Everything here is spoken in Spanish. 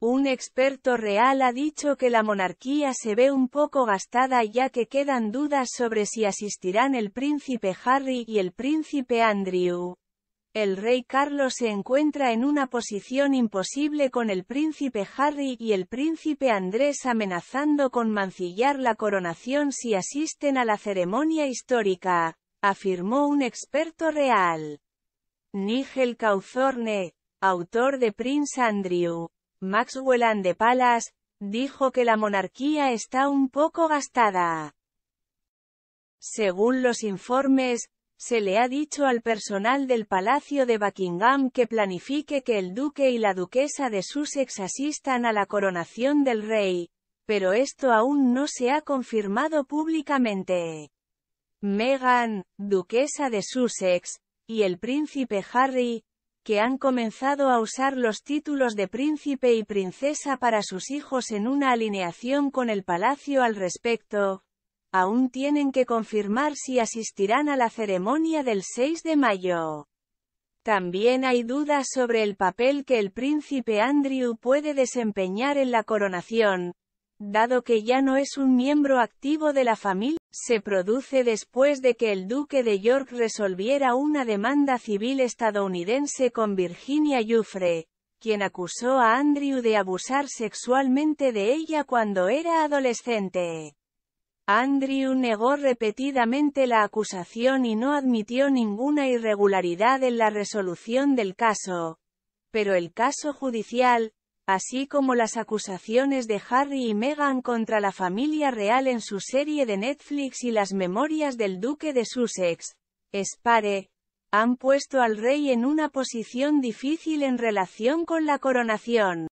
Un experto real ha dicho que la monarquía se ve un poco gastada ya que quedan dudas sobre si asistirán el príncipe Harry y el príncipe Andrew. El rey Carlos se encuentra en una posición imposible con el príncipe Harry y el príncipe Andrés amenazando con mancillar la coronación si asisten a la ceremonia histórica, afirmó un experto real. Nigel Cawthorne, autor de Prince Andrew, Maxwell and the Palace, dijo que la monarquía está un poco gastada. Según los informes, se le ha dicho al personal del Palacio de Buckingham que planifique que el duque y la duquesa de Sussex asistan a la coronación del rey, pero esto aún no se ha confirmado públicamente. Meghan, duquesa de Sussex, y el príncipe Harry, que han comenzado a usar los títulos de príncipe y princesa para sus hijos en una alineación con el palacio al respecto, aún tienen que confirmar si asistirán a la ceremonia del 6 de mayo. También hay dudas sobre el papel que el príncipe Andrew puede desempeñar en la coronación, dado que ya no es un miembro activo de la familia, se produce después de que el duque de York resolviera una demanda civil estadounidense con Virginia Giuffre, quien acusó a Andrew de abusar sexualmente de ella cuando era adolescente. Andrew negó repetidamente la acusación y no admitió ninguna irregularidad en la resolución del caso. Pero el caso judicial, así como las acusaciones de Harry y Meghan contra la familia real en su serie de Netflix y las memorias del duque de Sussex, Spare, han puesto al rey en una posición difícil en relación con la coronación.